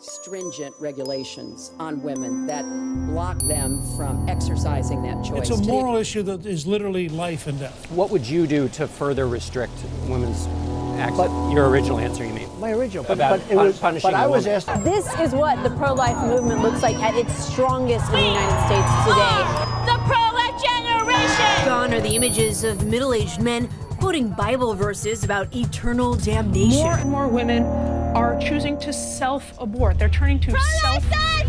stringent regulations on women that block them from exercising that choice. It's a moral issue that is literally life and death. What would you do to further restrict women's access? But- Your original answer, you mean? My original, but, About but it was, punishing but I a was asked. This is what the pro-life movement looks like at its strongest in the United States today. Ah! The pro-life generation! Gone are the images of middle-aged men quoting Bible verses about eternal damnation. More and more women are choosing to self-abort. They're turning to self.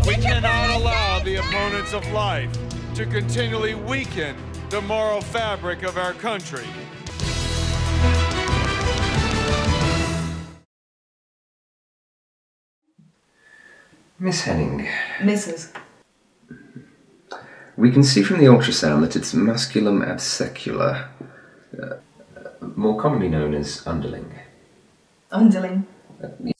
We cannot allow the opponents of life to continually weaken the moral fabric of our country. Miss Henning, Mrs. we can see from the ultrasound that it's masculum absecula, uh, more commonly known as underling. Underling. we're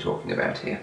talking about here.